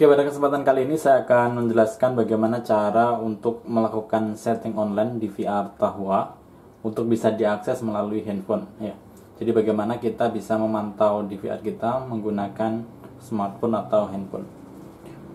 Oke, pada kesempatan kali ini saya akan menjelaskan bagaimana cara untuk melakukan setting online di VR Tahua untuk bisa diakses melalui handphone ya. Jadi bagaimana kita bisa memantau di VR kita menggunakan smartphone atau handphone.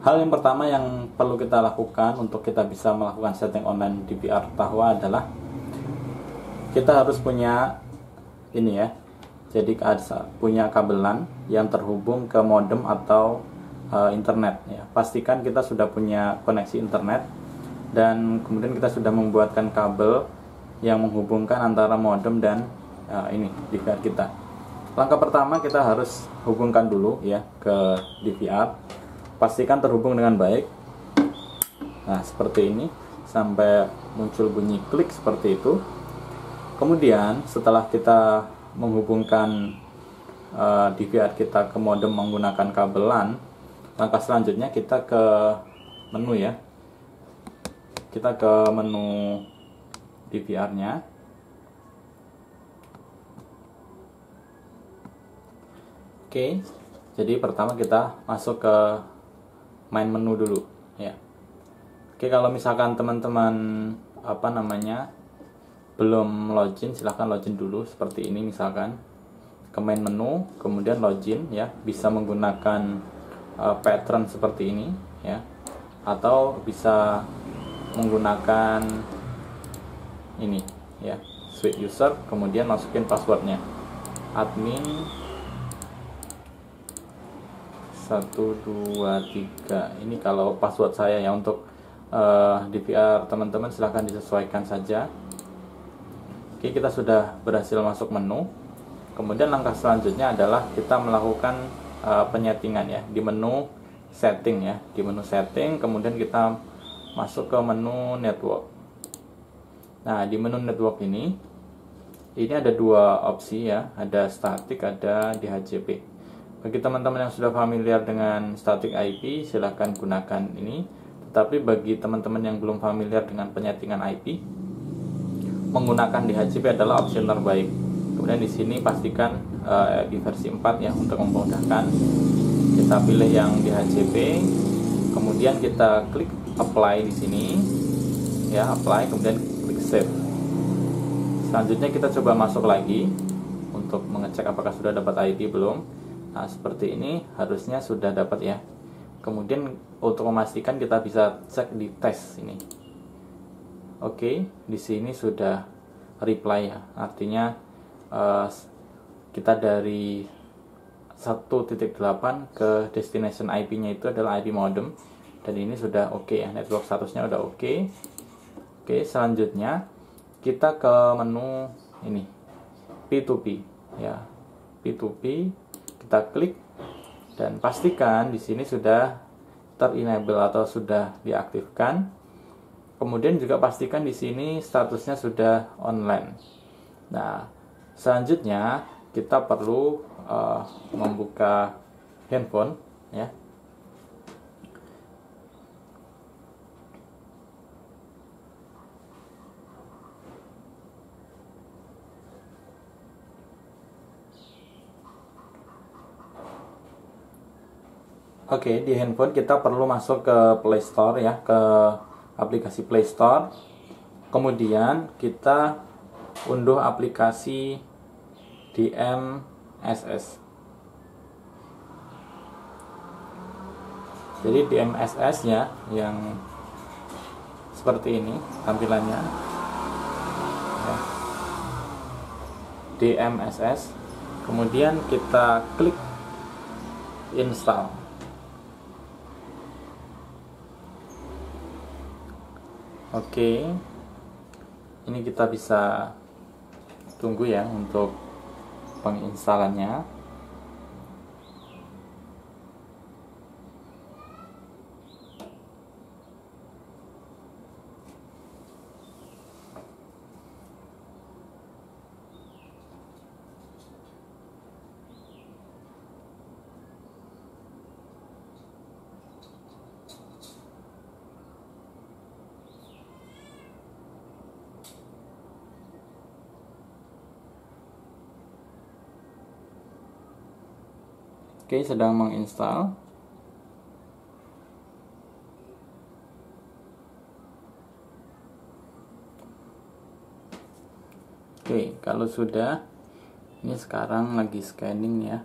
Hal yang pertama yang perlu kita lakukan untuk kita bisa melakukan setting online di VR Tahua adalah kita harus punya ini ya. Jadi punya kabelan yang terhubung ke modem atau uh, internet ya. Pastikan kita sudah punya koneksi internet dan kemudian kita sudah membuatkan kabel yang menghubungkan antara modem dan uh, ini DVR kita. Langkah pertama kita harus hubungkan dulu ya ke DVR. Pastikan terhubung dengan baik. Nah, seperti ini sampai muncul bunyi klik seperti itu. Kemudian setelah kita menghubungkan uh, eh, DVR kita ke modem menggunakan kabelan, langkah selanjutnya kita ke menu ya. Kita ke menu DVR nya oke. Jadi pertama kita masuk ke main menu dulu ya. Oke kalau misalkan teman-teman apa namanya belum login silahkan login dulu seperti ini misalkan. Ke main menu kemudian login ya. Bisa menggunakan uh, pattern seperti ini ya. Atau bisa menggunakan ini ya switch user kemudian masukin passwordnya. Admin 123 ini kalau password saya ya untuk uh, eh, DVR teman-teman silahkan disesuaikan saja. Oke kita sudah berhasil masuk menu. Kemudian langkah selanjutnya adalah kita melakukan uh, penyetingan ya di menu setting ya di menu setting kemudian kita masuk ke menu network. Nah di menu network ini ini ada dua opsi ya ada static ada DHCP bagi teman-teman yang sudah familiar dengan static IP silahkan gunakan ini. Tetapi bagi teman-teman yang belum familiar dengan penyetingan IP menggunakan DHCP adalah opsi terbaik kemudian di sini pastikan uh, di versi 4 ya untuk memudahkan. Kita pilih yang di HCP kemudian kita klik apply di sini. Ya apply kemudian klik save. Selanjutnya kita coba masuk lagi untuk mengecek apakah sudah dapat ID belum. Nah seperti ini harusnya sudah dapat ya. Kemudian untuk memastikan kita bisa cek di tes ini. Oke di sini sudah reply ya artinya uh, kita dari 1.8 ke destination IP-nya itu adalah IP modem. Dan ini sudah oke okay ya network statusnya udah oke. Okay. oke okay, selanjutnya kita ke menu ini P2P ya. P2P kita klik. Dan pastikan di sini sudah terenable atau sudah diaktifkan. Kemudian juga pastikan di sini statusnya sudah online. Nah Selanjutnya kita perlu uh, membuka handphone ya. Oke, di handphone kita perlu masuk ke Play Store ya, ke aplikasi Play Store. Kemudian kita unduh aplikasi DMSS. Jadi DMSS-nya yang seperti ini tampilannya. Ya. DMSS. Kemudian kita klik install. Oke. Ini kita bisa tunggu ya untuk penginstalannya Oke, sedang menginstal. Oke, kalau sudah ini sekarang lagi scanning ya.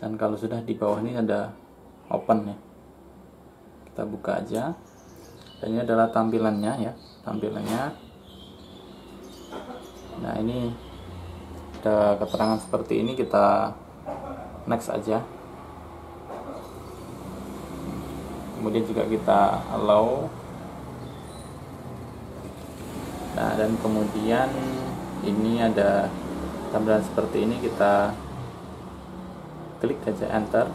Dan kalau sudah di bawah ini ada open ya. Kita buka aja. Dan ini adalah tampilannya ya, tampilannya. Nah, ini ada keterangan seperti ini kita next aja. Kemudian juga kita allow. Nah dan kemudian ini ada tampilan seperti ini kita klik aja enter.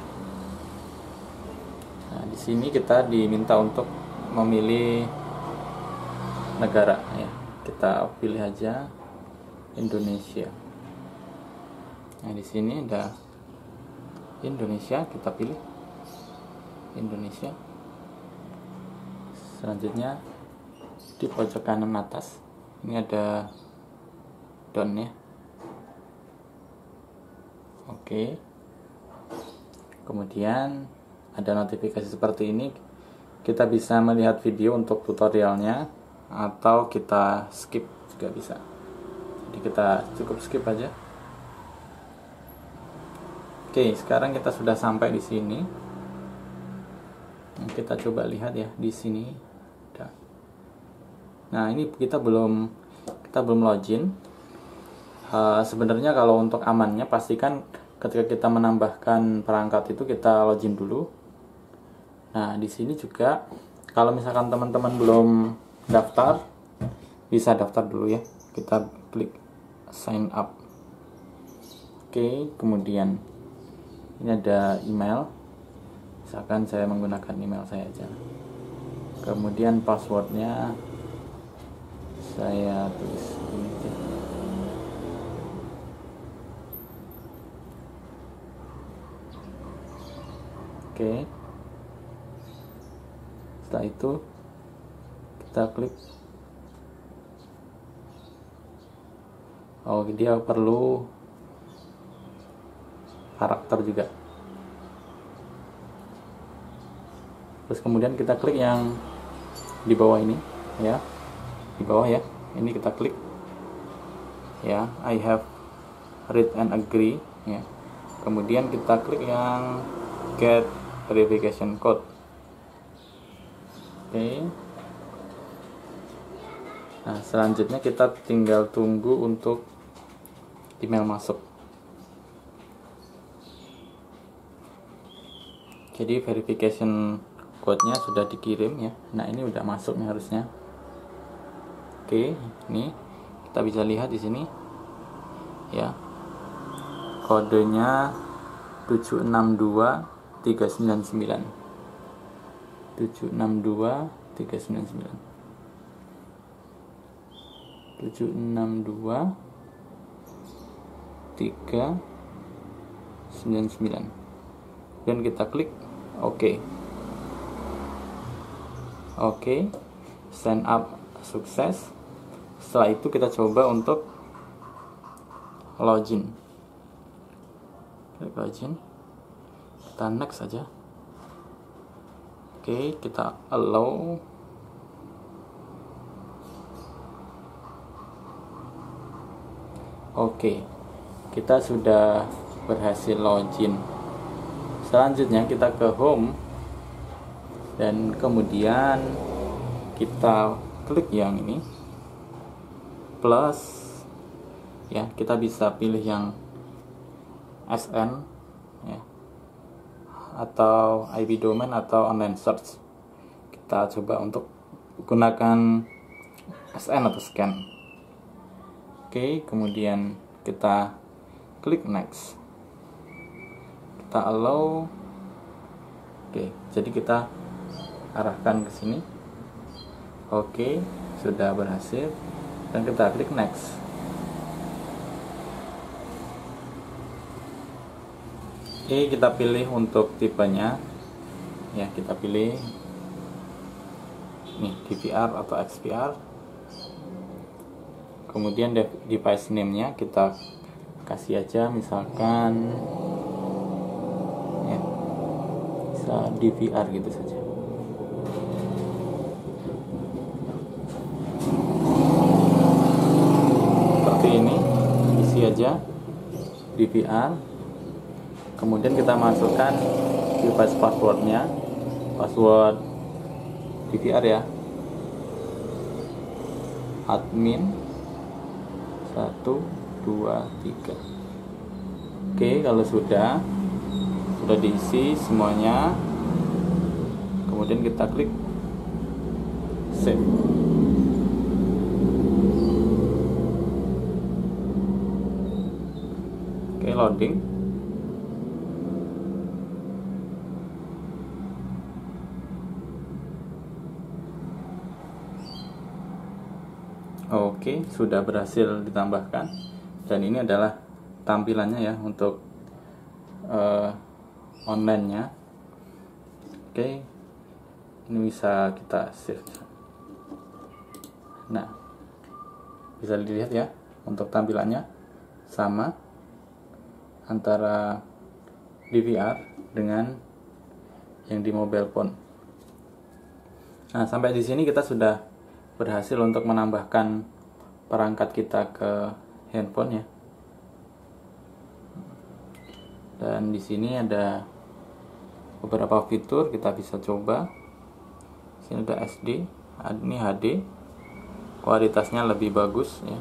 Nah di sini kita diminta untuk memilih negara. Ya kita pilih aja Indonesia nah di sini ada Indonesia kita pilih Indonesia. Selanjutnya di pojok kanan atas ini ada down ya. Oke. Kemudian ada notifikasi seperti ini. Kita bisa melihat video untuk tutorialnya atau kita skip juga bisa. Jadi kita cukup skip aja oke sekarang kita sudah sampai di sini kita coba lihat ya di sini Nah ini kita belum kita belum login. Uh, Sebenarnya kalau untuk amannya pastikan ketika kita menambahkan perangkat itu kita login dulu. Nah di sini juga kalau misalkan teman-teman belum daftar bisa daftar dulu ya. Kita klik sign up. Oke, kemudian ini ada email. Misalkan saya menggunakan email saya aja. Kemudian passwordnya saya tulis ini aja oke setelah itu kita klik oh dia perlu karakter juga. Terus kemudian kita klik yang di bawah ini ya. Di bawah ya. Ini kita klik. Ya I have read and agree ya. Kemudian kita klik yang get verification code. Oke. Nah selanjutnya kita tinggal tunggu untuk email masuk jadi verification code-nya sudah dikirim ya nah ini udah masuk nih harusnya Oke, ini kita bisa lihat di sini ya. Kodenya 762 399. 762 399. 762 399 dan kita klik OK oke okay. sign up sukses. Setelah itu kita coba untuk login. Klik login. Kita next saja. Oke kita allow. Oke kita sudah berhasil login selanjutnya kita ke home. Dan kemudian kita klik yang ini. Plus. Ya kita bisa pilih yang SN ya. Atau IP domain atau online search. Kita coba untuk gunakan SN atau scan. Oke kemudian kita klik next kita allow oke jadi kita arahkan ke sini. Oke sudah berhasil. Dan kita klik next. Oke kita pilih untuk tipenya. Ya kita pilih nih DVR atau XPR kemudian device name nya kita kasih aja misalkan uh, DVR gitu saja. Seperti ini isi aja DVR kemudian kita masukkan device passwordnya. Password DVR ya. Admin. 1 2 3 oke kalau sudah sudah diisi semuanya. Kemudian kita klik save. Oke loading. Oke, sudah berhasil ditambahkan. Dan ini adalah tampilannya ya untuk uh, online-nya. Oke, ini bisa kita save. Nah, bisa dilihat ya untuk tampilannya sama antara DVR dengan yang di mobile phone. Nah, sampai di sini kita sudah berhasil untuk menambahkan perangkat kita ke handphone ya. Dan di sini ada beberapa fitur kita bisa coba. Sini ada SD, ini HD. Kualitasnya lebih bagus ya.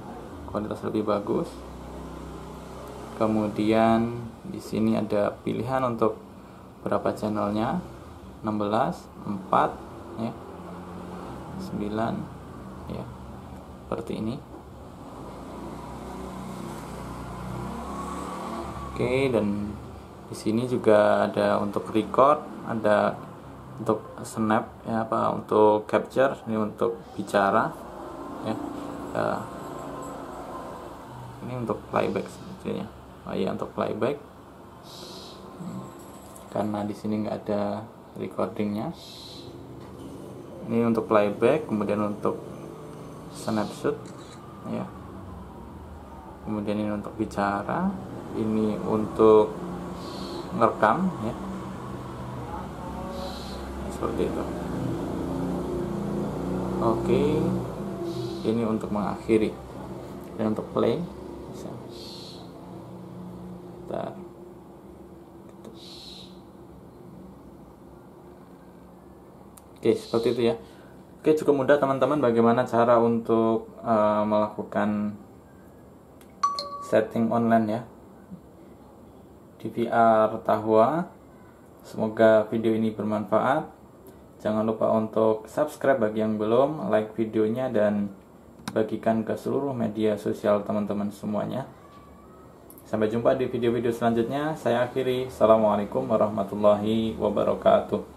Kualitas lebih bagus. Kemudian di sini ada pilihan untuk berapa channelnya 16 4 ya 9 ya seperti ini oke dan di sini juga ada untuk record ada untuk snap ya apa untuk capture ini untuk bicara ya, ini untuk playback sebetulnya. Oh iya untuk playback. Karena di sini nggak ada recordingnya. Ini untuk playback kemudian untuk snapshot ya. Kemudian ini untuk bicara ini untuk ngerekam ya. Seperti itu. Oke ini untuk mengakhiri. Dan untuk play bisa. Bentar. oke seperti itu ya. Oke, cukup mudah teman-teman bagaimana cara untuk uh, melakukan setting online ya. DVR Tahua. Semoga video ini bermanfaat. Jangan lupa untuk subscribe bagi yang belum, like videonya dan bagikan ke seluruh media sosial teman-teman semuanya. Sampai jumpa di video-video selanjutnya. Saya akhiri. Assalamualaikum warahmatullahi wabarakatuh.